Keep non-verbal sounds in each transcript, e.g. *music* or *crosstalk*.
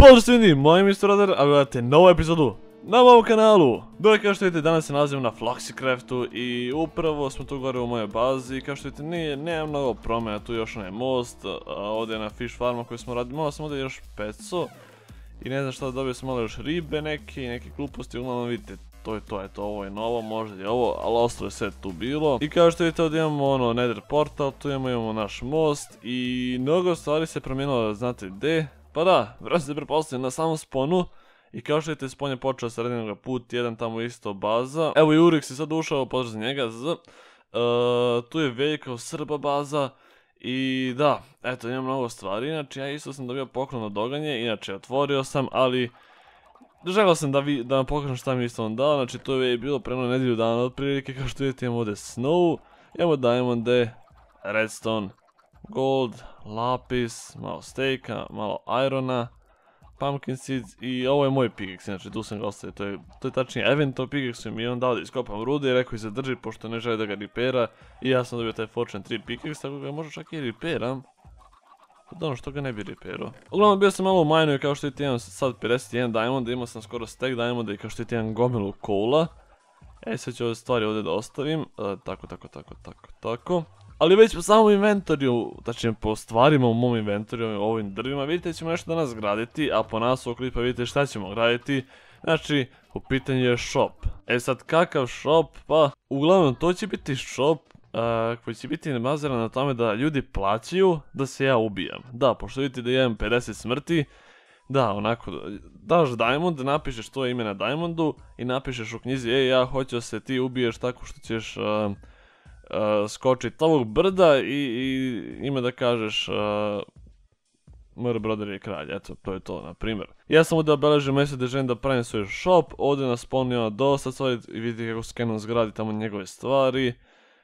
Pozdrav svini, moj Mr. Radar, a gledate novu epizodu na ovom kanalu. Dobro, kao što vidite, danas se nalazimo na Floxycraftu i upravo smo tu gore u mojoj bazi. Kao što vidite, nije, nema mnogo promjena, tu još onaj most, a ovdje je na fish farma koju smo radili, malo sam ovdje još peco. I ne znam šta dobio sam malo još ribe neke i neke gluposti, uglavnom vidite, to je to, eto, ovo je novo, možda je ovo, ali ostalo je sve tu bilo. I kao što vidite ovdje imamo ono nether portal, tu imamo, imamo naš most i mnogo stvari se promijenilo, znate gdje? Pa da, vratno se prepostavljam na samom sponu. I kao što vidite, spon je počeo sa rednog put, jedan tamo isto baza. Evo i Urik se sad ušao, pozdrav za njega. E, tu je Veljko Srba baza. I da, eto, imam mnogo stvari. Inače, ja isto sam dobio poklon od doganje. Inače, otvorio sam, ali... Želio sam da, vam pokažem šta mi isto on dao. Znači, to je bilo prema nedjelju dana otprilike. Kao što vidite, imamo ovdje Snow. Imamo Diamond, Redstone, Gold, Lapis, malo Steaka, malo Irona pumpkin seeds i ovo je moj pickaxe, znači tu sam ga ostavio, to je, to je tačnije evento pickaxe mi je on dao da iskopam rude i rekao i zadrži pošto ne želi da ga ripera i ja sam dobio taj Fortune 3 pickaxe, tako ga možda čak i riperam. Da ono što ga ne bi riperao. Uglavnom bio sam malo u minu i kao što vidite imam sad 51 diamond, imao sam skoro stack diamonda i kao što vidite imam gomilu kola. E sad ću ove stvari ovdje da ostavim, e, tako, tako, tako, tako, tako. Ali već po samom inventoriju, znači po stvarima u mom inventoriju, ovim drvima, vidite ćemo nešto danas graditi, a po naslovu klipa vidite šta ćemo graditi. Znači, u pitanju je shop. E sad, kakav shop? Pa, uglavnom, to će biti shop koji će biti baziran na tome da ljudi plaćaju da se ja ubijam. Da, pošto vidite da imam 50 smrti, da, onako, daš Diamond, napišeš to ime na Diamondu i napišeš u knjizi, ej, ja hoću da se ti ubiješ tako što ćeš skočiti ovog brda i, i ima da kažeš uh, Mr. Brother je kralj, eto, to je to, na primjer. Ja sam ovdje obeležio mjesto gdje želim da pravim svoj shop, ovdje nas ponio dosta stvari i vidite kako Scanon zgradi tamo njegove stvari.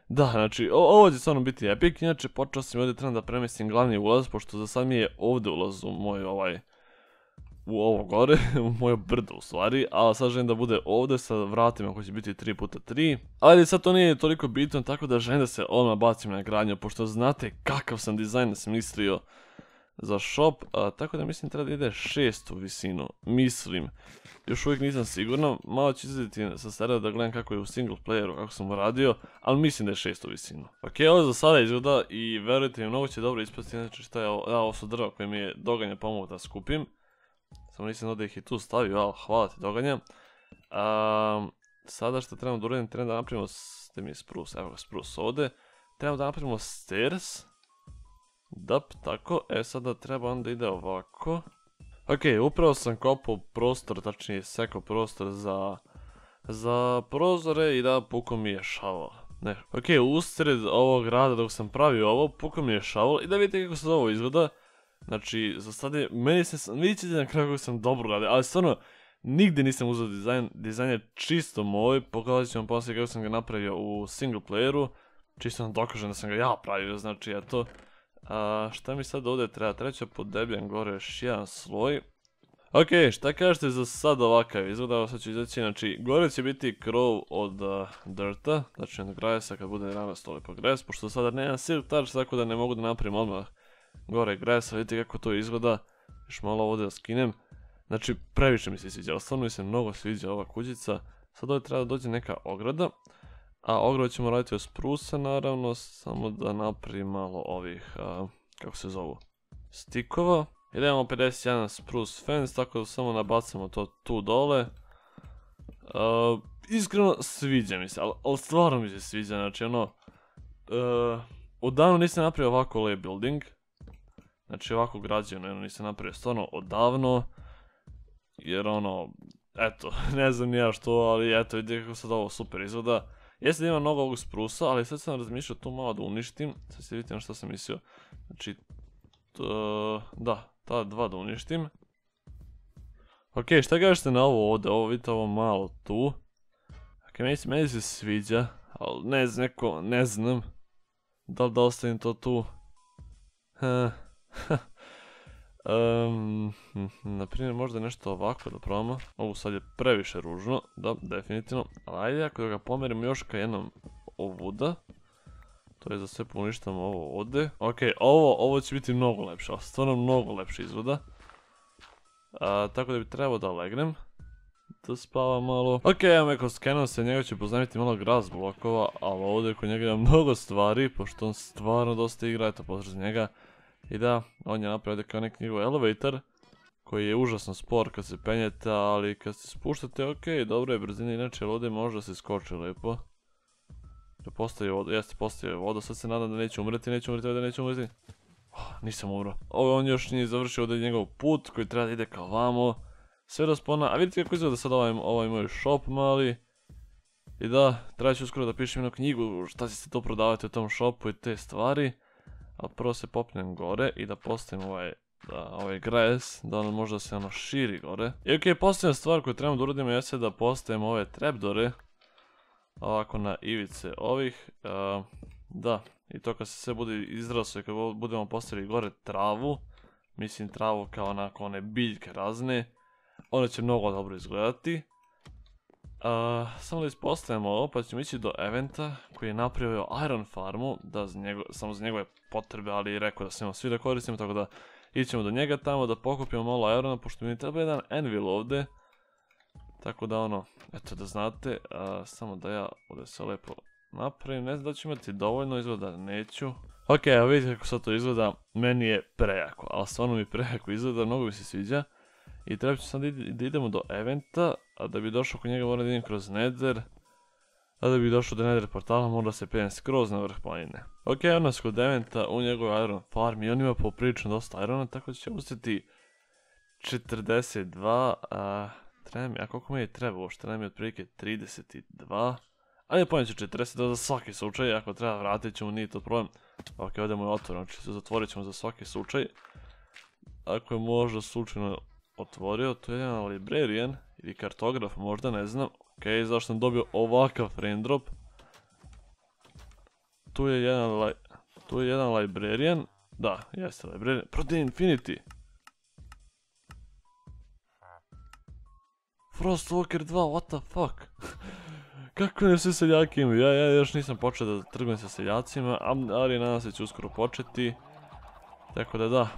Da, znači, ovo će stvarno biti epic, inače počeo sam ovdje trebam da premestim glavni ulaz, pošto za sad mi je ovdje ulaz u moj ovaj u ovo gore, *laughs* u moje brdo u stvari, ali sad želim da bude ovdje sa vratima koji će biti 3x3. Ali sad to nije toliko bitno, tako da želim da se odmah bacim na gradnju, pošto znate kakav sam dizajn smislio za shop, tako da mislim treba da ide šestu visinu, mislim. Još uvijek nisam sigurno, malo ću izgledati sa stereo da gledam kako je u single playeru, kako sam radio, ali mislim da je šestu visinu. Ok, ovo za sada izgleda i verujte mi, mnogo će dobro ispasti, znači šta je ovo, su drva koje mi je doganje pomogao da skupim. Samo nisam da ih i tu stavio, ali hvala ti doganja. sada što trebamo da uradim, trebamo da napravimo, ste mi spruce, evo ga spruce ovdje. Trebamo da napravimo stairs. Dap, tako, e sada treba onda ide ovako. Ok, upravo sam kopao prostor, tačnije sekao prostor za, za prozore i da puko mi je šaval. Ne, ok, usred ovog rada dok sam pravio ovo, puko mi je šaval i da vidite kako se ovo izgleda. Znači, za sad je, meni se, vidjet ćete na kraju kako sam dobro radio, ali stvarno, nigdje nisam uzeo dizajn, dizajn je čisto moj, pokazat ću vam poslije kako sam ga napravio u single playeru, čisto vam dokažem da sam ga ja pravio, znači eto. A, šta mi sad ovdje treba, treća podebljen gore još jedan sloj. Ok, šta kažete za sad ovakav izgleda, sad ću izaći, znači gore će biti krov od uh, drta, znači od grajesa kad bude rana stole po gres, pošto sada nemam silk touch tako da ne mogu da napravim odmah gore gresa, vidite kako to izgleda. Još malo ovdje da skinem. Znači, previše mi se sviđa, stvarno mi se mnogo sviđa ova kućica. Sad ovdje treba da dođe neka ograda. A ogradu ćemo raditi od sprusa, naravno, samo da napravim malo ovih, kako se zovu, stikova. I da imamo 51 spruce fence, tako da samo nabacamo to tu dole. iskreno, sviđa mi se, ali, stvarno mi se sviđa, znači ono... Uh, odavno nisam napravio ovako lay building. Znači ovako građeno, jedno nisam napravio stvarno odavno. Jer ono, eto, *laughs* ne znam ja što, ali eto, vidi kako sad ovo super izgleda. Jeste da ima mnogo ovog sprusa, ali sad sam razmišljao tu malo da uništim. Sad se vidite na što sam mislio. Znači, da, ta dva da uništim. Ok, šta kažete na ovo ovdje? Ovo vidite ovo malo tu. Ok, meni, se sviđa, ali ne znam, ne znam. Da li da ostavim to tu? *laughs* um, naprimjer, možda nešto ovako da probamo. Ovo sad je previše ružno, da, definitivno. Ali ajde, ako ga pomerimo još ka jednom ovuda. To je za sve poništamo ovo ovdje. Ok, ovo, ovo će biti mnogo lepše, stvarno mnogo lepše izgleda. A, tako da bi trebao da legnem. Da spava malo. Ok, me kod skenom se, njega će pozajmiti malo graz blokova, ali ovdje kod njega ima mnogo stvari, pošto on stvarno dosta igra, eto pozdrav njega. I da, on je napravio kao nek njegov elevator, koji je užasno spor kad se penjete, ali kad se spuštate, ok, dobro je brzina, inače ovdje može se skoči lijepo. Da postaje voda, jeste postaje voda, sad se nadam da neće umreti, neće umreti, da neće umreti. Oh, nisam umro. Ovo on još nije završio ovdje njegov put koji treba da ide kao vamo. Sve da spona, a vidite kako izgleda sad ovaj, ovaj moj shop mali. I da, treba ću uskoro da pišem jednu knjigu šta će se to prodavati u tom shopu i te stvari. Ali prvo se popnem gore i da postavim ovaj, da, ovaj gres, da ono možda se ono širi gore. I okej, okay, posljedna stvar koju trebamo da uradimo jeste da postavim ove trapdore. Ovako na ivice ovih. da, i to kad se sve bude izraslo i kad budemo postavili gore travu. Mislim travu kao onako one biljke razne. One će mnogo dobro izgledati. Samo da ispostavimo ovo, pa ćemo ići do eventa koji je napravio Iron Farmu, da samo za njegove potrebe, ali i rekao da se svi da koristimo, tako da ićemo do njega tamo da pokupimo malo Irona, pošto mi treba jedan Envil ovdje. Tako da ono, eto da znate, samo da ja ovdje se lepo napravim, ne znam da ću imati dovoljno, izgleda neću. Ok, evo vidite kako sad to izgleda, meni je prejako, ali stvarno mi prejako izgleda, mnogo mi se sviđa. I treba ću sad da idemo do eventa, a da bi došao kod njega moram da idem kroz nether. A da bi došao do nether portala mora se penjem skroz na vrh planine. Ok, on nas kod eventa u njegovoj iron farm i on ima poprilično dosta irona, tako da će uzeti 42, a, treba a koliko mi je treba uopšte, treba mi otprilike 32. Ali pojem ću 42 za svaki slučaj, ako treba vratit ćemo, nije to problem. Ok, ovdje mu je otvoren, znači zatvorit ćemo za svaki slučaj. Ako je možda slučajno otvorio, to je jedan librarian ili kartograf, možda ne znam. Ok, zašto sam dobio ovakav frame drop. Tu je jedan tu je jedan librarian. Da, jeste librarian. Protein Infinity. Frostwalker 2, what the fuck? *laughs* Kako ne sve seljaki imaju? Ja, ja još nisam počeo da trgujem sa seljacima, ali nadam se ću uskoro početi. Tako da da,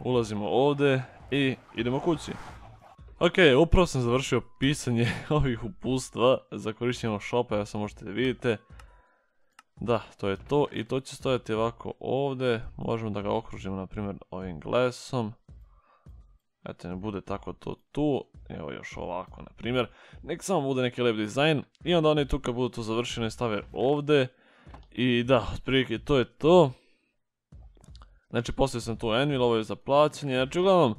ulazimo ovdje i idemo kući. Ok, upravo sam završio pisanje *laughs* ovih upustva za korištenje shopa, ja sam možete da vidite. Da, to je to i to će stojati ovako ovdje, možemo da ga okružimo na primjer ovim glasom. Eto ne bude tako to tu, evo još ovako na primjer. Nek samo bude neki lep dizajn i onda oni tu kad budu to završene stave ovdje. I da, otprilike to je to. Znači postavio sam tu Envil, ovo je za plaćanje, znači uglavnom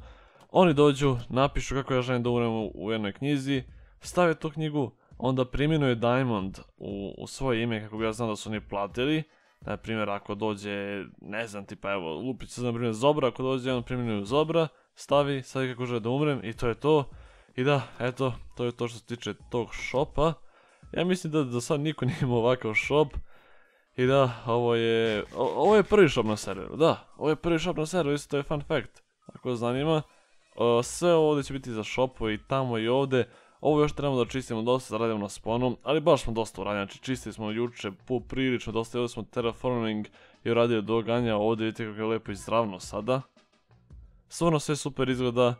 oni dođu, napišu kako ja želim da umrem u jednoj knjizi, stave tu knjigu, onda priminuje Diamond u, svoje ime kako bi ja znao da su oni platili. Na primjer, ako dođe, ne znam, tipa evo, lupit se na primjer Zobra, ako dođe on priminuje Zobra, stavi, stavi kako žele da umrem i to je to. I da, eto, to je to što se tiče tog shopa. Ja mislim da do sad niko nije imao ovakav shop. I da, ovo je, ovo je prvi shop na serveru, da, ovo je prvi shop na serveru, isto to je fun fact. Ako zanima, sve ovdje će biti za shopu i tamo i ovdje. Ovo još trebamo da čistimo dosta, radimo na sponu, ali baš smo dosta uradili, znači čistili smo juče poprilično dosta, ovdje smo terraforming i uradio doganja, ovdje vidite kako je lijepo i zdravno sada. Stvarno sve super izgleda.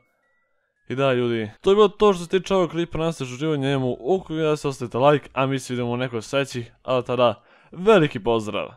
I da ljudi, to je bilo to što se tiče ovog klipa, se što njemu, ukoliko da se ostavite like, a mi se vidimo u nekoj sledećih, a tada veliki pozdrav!